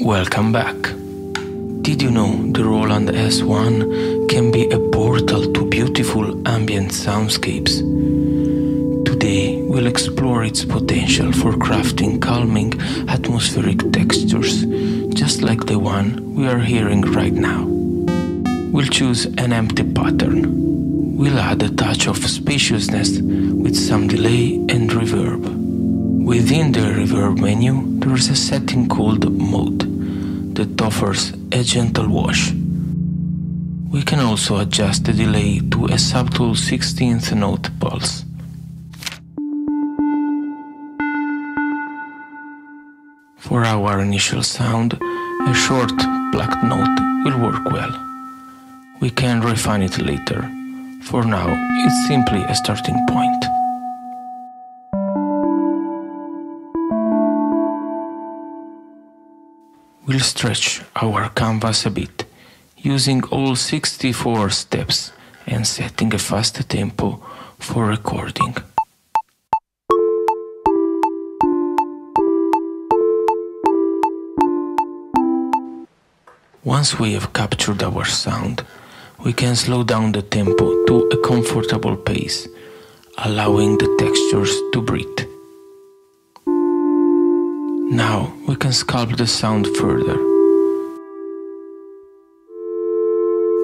Welcome back. Did you know the Roland S1 can be a portal to beautiful ambient soundscapes? Today we'll explore its potential for crafting calming atmospheric textures, just like the one we are hearing right now. We'll choose an empty pattern. We'll add a touch of spaciousness with some delay and reverb. Within the reverb menu, there is a setting called Mode that offers a gentle wash. We can also adjust the delay to a subtle 16th note pulse. For our initial sound, a short plucked note will work well. We can refine it later. For now, it's simply a starting point. We'll stretch our canvas a bit, using all 64 steps and setting a fast tempo for recording. Once we have captured our sound, we can slow down the tempo to a comfortable pace, allowing the textures to breathe. Now we can sculpt the sound further.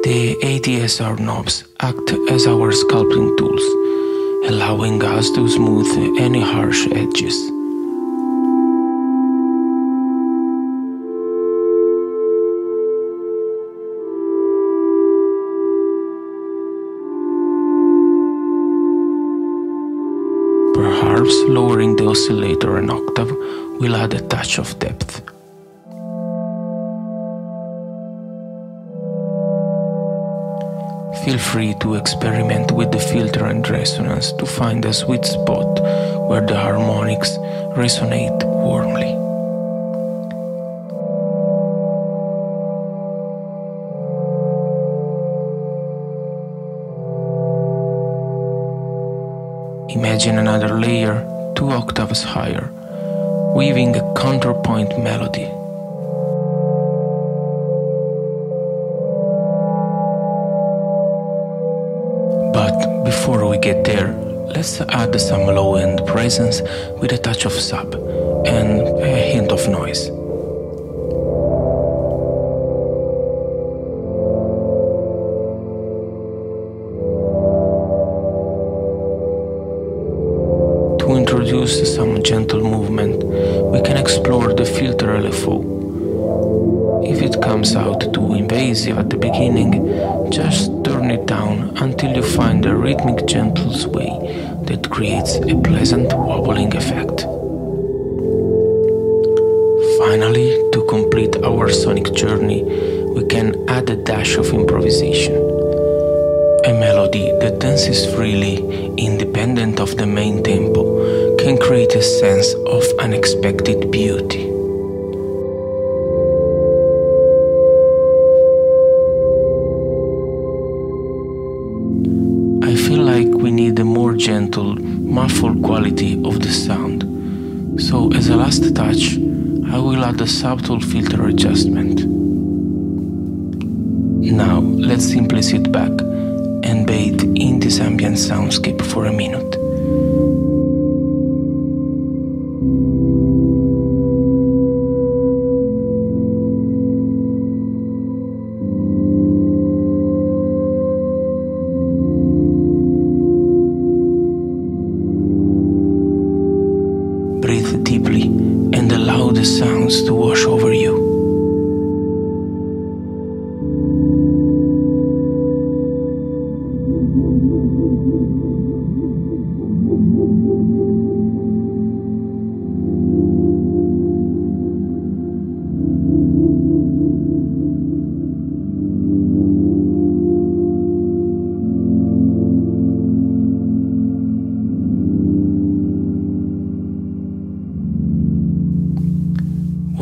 The ADSR knobs act as our sculpting tools, allowing us to smooth any harsh edges. Perhaps lowering the oscillator an octave will add a touch of depth. Feel free to experiment with the filter and resonance to find a sweet spot where the harmonics resonate warmly. Imagine another layer two octaves higher, weaving a counterpoint melody. But before we get there, let's add some low end presence with a touch of sub and a hint of noise. To introduce some gentle movement, we can explore the filter LFO. If it comes out too invasive at the beginning, just turn it down until you find a rhythmic gentle sway that creates a pleasant wobbling effect. Finally, to complete our sonic journey, we can add a dash of improvisation. A melody that dances freely, independent of the main tempo, can create a sense of unexpected beauty. I feel like we need a more gentle, muffled quality of the sound. So, as a last touch, I will add a subtle filter adjustment. Now, let's simply sit back and bathe in this ambient soundscape for a minute. Breathe deeply and allow the sounds to wash over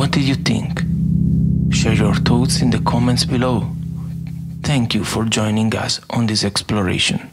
What did you think? Share your thoughts in the comments below. Thank you for joining us on this exploration.